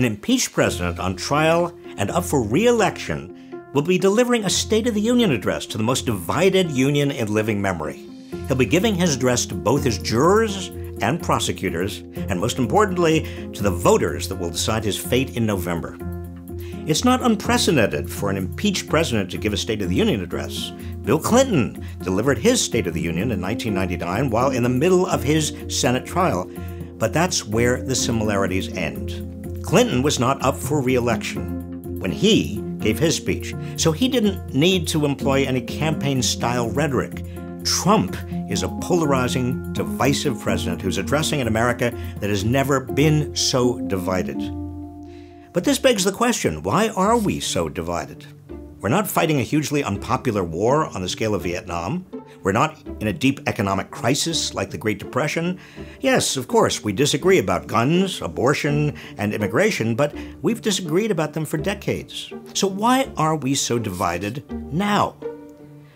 an impeached president on trial and up for re election will be delivering a State of the Union address to the most divided union in living memory. He'll be giving his address to both his jurors and prosecutors, and most importantly, to the voters that will decide his fate in November. It's not unprecedented for an impeached president to give a State of the Union address. Bill Clinton delivered his State of the Union in 1999 while in the middle of his Senate trial, but that's where the similarities end. Clinton was not up for re election when he gave his speech, so he didn't need to employ any campaign style rhetoric. Trump is a polarizing, divisive president who's addressing an America that has never been so divided. But this begs the question why are we so divided? We're not fighting a hugely unpopular war on the scale of Vietnam. We're not in a deep economic crisis like the Great Depression. Yes, of course, we disagree about guns, abortion, and immigration, but we've disagreed about them for decades. So why are we so divided now?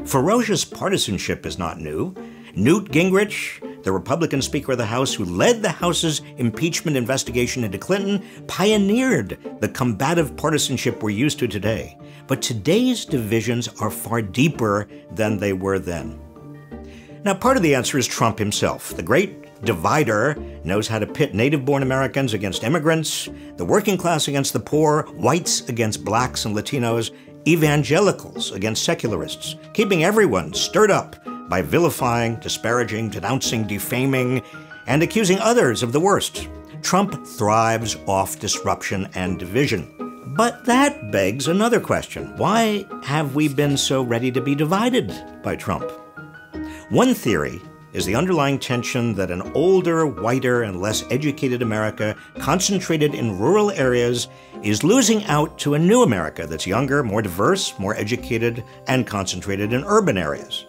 Ferocious partisanship is not new. Newt Gingrich, the Republican Speaker of the House who led the House's impeachment investigation into Clinton, pioneered the combative partisanship we're used to today. But today's divisions are far deeper than they were then. Now, part of the answer is Trump himself. The great divider knows how to pit native born Americans against immigrants, the working class against the poor, whites against blacks and Latinos, evangelicals against secularists, keeping everyone stirred up by vilifying, disparaging, denouncing, defaming, and accusing others of the worst. Trump thrives off disruption and division. But that begs another question. Why have we been so ready to be divided by Trump? One theory is the underlying tension that an older, whiter, and less educated America, concentrated in rural areas, is losing out to a new America that's younger, more diverse, more educated, and concentrated in urban areas.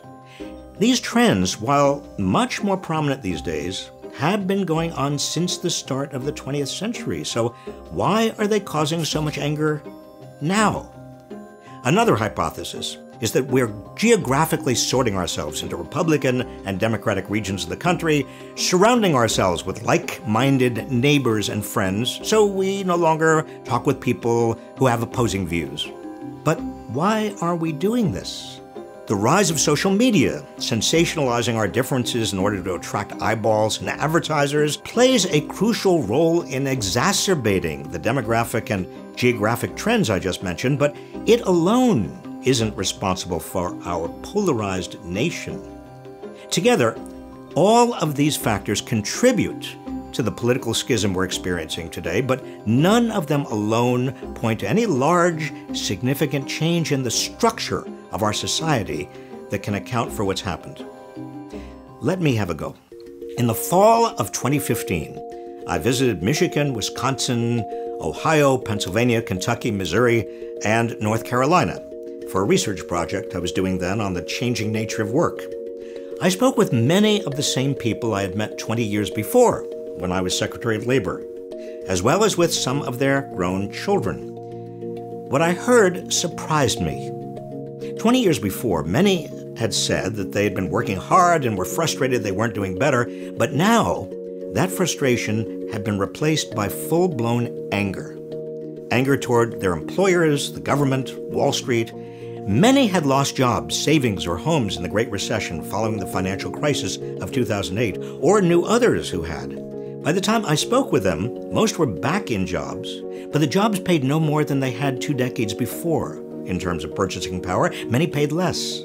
These trends, while much more prominent these days, have been going on since the start of the 20th century. So, why are they causing so much anger now? Another hypothesis is that we're geographically sorting ourselves into Republican and Democratic regions of the country, surrounding ourselves with like minded neighbors and friends, so we no longer talk with people who have opposing views. But why are we doing this? The rise of social media, sensationalizing our differences in order to attract eyeballs and advertisers, plays a crucial role in exacerbating the demographic and geographic trends I just mentioned, but it alone isn't responsible for our polarized nation. Together, all of these factors contribute to the political schism we're experiencing today, but none of them alone point to any large, significant change in the structure of our society that can account for what's happened. Let me have a go. In the fall of 2015, I visited Michigan, Wisconsin, Ohio, Pennsylvania, Kentucky, Missouri, and North Carolina for a research project I was doing then on the changing nature of work. I spoke with many of the same people I had met 20 years before when I was Secretary of Labor, as well as with some of their grown children. What I heard surprised me. 20 years before, many had said that they had been working hard and were frustrated they weren't doing better, but now that frustration had been replaced by full blown anger. Anger toward their employers, the government, Wall Street. Many had lost jobs, savings, or homes in the Great Recession following the financial crisis of 2008, or knew others who had. By the time I spoke with them, most were back in jobs, but the jobs paid no more than they had two decades before in terms of purchasing power. Many paid less.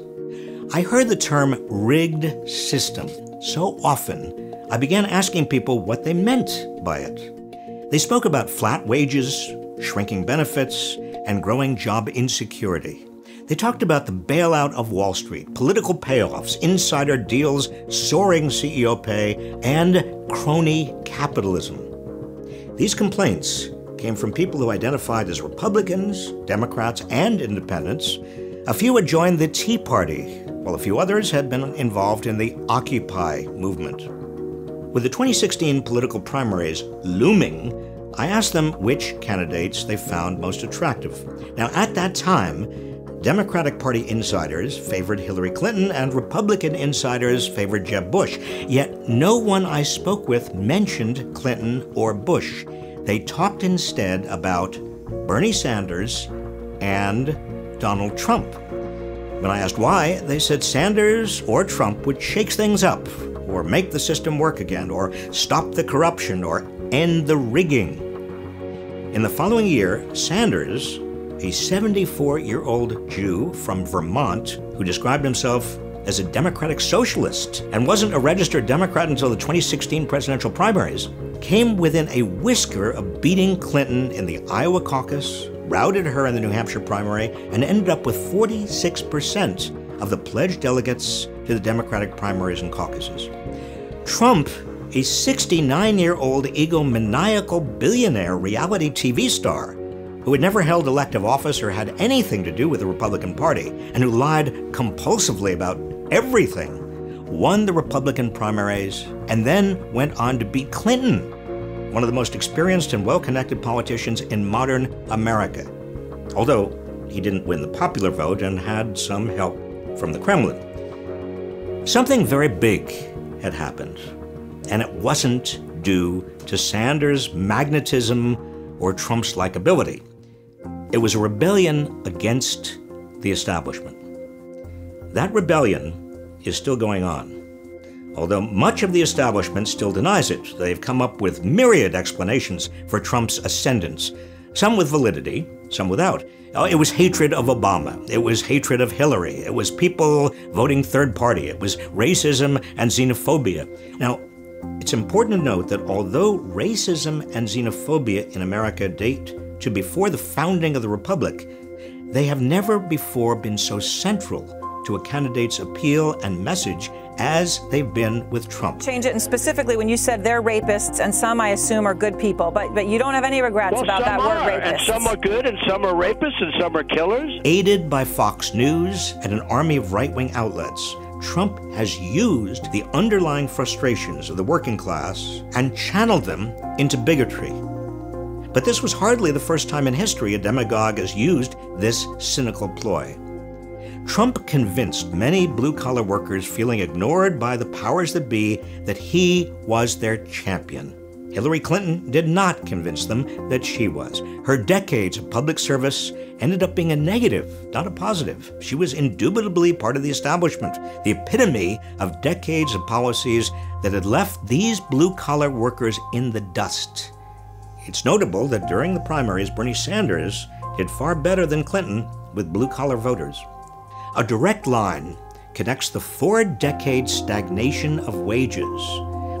I heard the term rigged system so often, I began asking people what they meant by it. They spoke about flat wages, shrinking benefits, and growing job insecurity. They talked about the bailout of Wall Street, political payoffs, insider deals, soaring CEO pay, and crony capitalism. These complaints came from people who identified as Republicans, Democrats, and independents. A few had joined the Tea Party, while a few others had been involved in the Occupy movement. With the 2016 political primaries looming, I asked them which candidates they found most attractive. Now, at that time, Democratic Party insiders favored Hillary Clinton and Republican insiders favored Jeb Bush. Yet no one I spoke with mentioned Clinton or Bush. They talked instead about Bernie Sanders and Donald Trump. When I asked why, they said Sanders or Trump would shake things up, or make the system work again, or stop the corruption, or end the rigging. In the following year, Sanders, a 74 year old Jew from Vermont who described himself as a Democratic socialist and wasn't a registered Democrat until the 2016 presidential primaries, came within a whisker of beating Clinton in the Iowa caucus, routed her in the New Hampshire primary, and ended up with 46% of the pledged delegates to the Democratic primaries and caucuses. Trump, a 69 year old egomaniacal billionaire reality TV star, who had never held elective office or had anything to do with the Republican Party, and who lied compulsively about everything, won the Republican primaries, and then went on to beat Clinton, one of the most experienced and well connected politicians in modern America. Although he didn't win the popular vote and had some help from the Kremlin. Something very big had happened, and it wasn't due to Sanders' magnetism or Trump's likability. It was a rebellion against the establishment. That rebellion is still going on. Although much of the establishment still denies it, they've come up with myriad explanations for Trump's ascendance, some with validity, some without. Uh, it was hatred of Obama. It was hatred of Hillary. It was people voting third party. It was racism and xenophobia. Now, it's important to note that although racism and xenophobia in America date to before the founding of the Republic, they have never before been so central to a candidate's appeal and message as they've been with Trump. Change it, and specifically when you said they're rapists, and some I assume are good people, but but you don't have any regrets well, about that are, word rapists. And some are good, and some are rapists, and some are killers. Aided by Fox News and an army of right wing outlets, Trump has used the underlying frustrations of the working class and channeled them into bigotry. But this was hardly the first time in history a demagogue has used this cynical ploy. Trump convinced many blue collar workers feeling ignored by the powers that be that he was their champion. Hillary Clinton did not convince them that she was. Her decades of public service ended up being a negative, not a positive. She was indubitably part of the establishment, the epitome of decades of policies that had left these blue collar workers in the dust. It's notable that during the primaries, Bernie Sanders did far better than Clinton with blue collar voters. A direct line connects the four decade stagnation of wages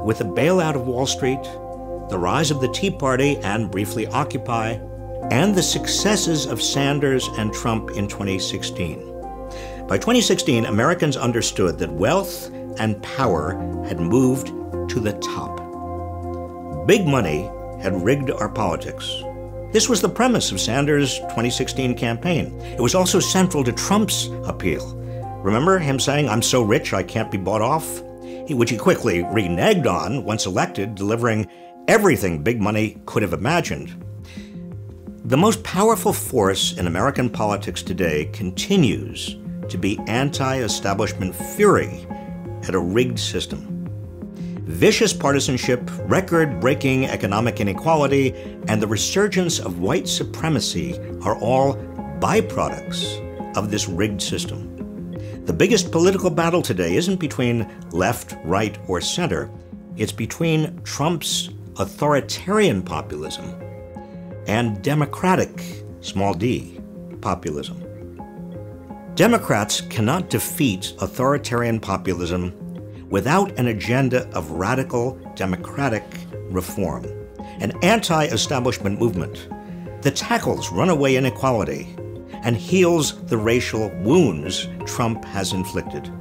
with the bailout of Wall Street, the rise of the Tea Party and briefly Occupy, and the successes of Sanders and Trump in 2016. By 2016, Americans understood that wealth and power had moved to the top. Big money had rigged our politics. This was the premise of Sanders' 2016 campaign. It was also central to Trump's appeal. Remember him saying, I'm so rich I can't be bought off? Which he quickly reneged on once elected, delivering everything big money could have imagined. The most powerful force in American politics today continues to be anti establishment fury at a rigged system. Vicious partisanship, record breaking economic inequality, and the resurgence of white supremacy are all byproducts of this rigged system. The biggest political battle today isn't between left, right, or center, it's between Trump's authoritarian populism and democratic, small d, populism. Democrats cannot defeat authoritarian populism without an agenda of radical democratic reform, an anti establishment movement that tackles runaway inequality and heals the racial wounds Trump has inflicted.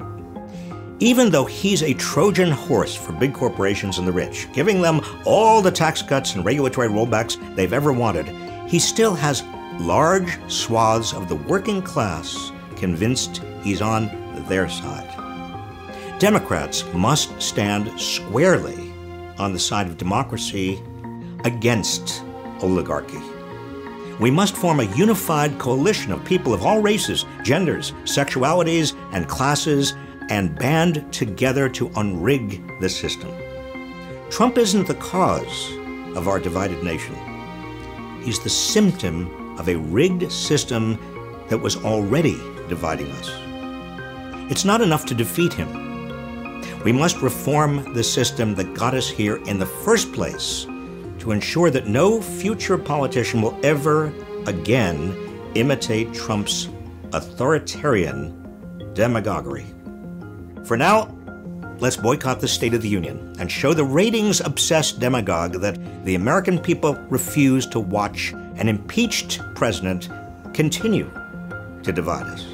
Even though he's a Trojan horse for big corporations and the rich, giving them all the tax cuts and regulatory rollbacks they've ever wanted, he still has large swaths of the working class convinced he's on their side. Democrats must stand squarely on the side of democracy against oligarchy. We must form a unified coalition of people of all races, genders, sexualities, and classes and band together to unrig the system. Trump isn't the cause of our divided nation. He's the symptom of a rigged system that was already dividing us. It's not enough to defeat him. We must reform the system that got us here in the first place to ensure that no future politician will ever again imitate Trump's authoritarian demagoguery. For now, let's boycott the State of the Union and show the ratings obsessed demagogue that the American people refuse to watch an impeached president continue to divide us.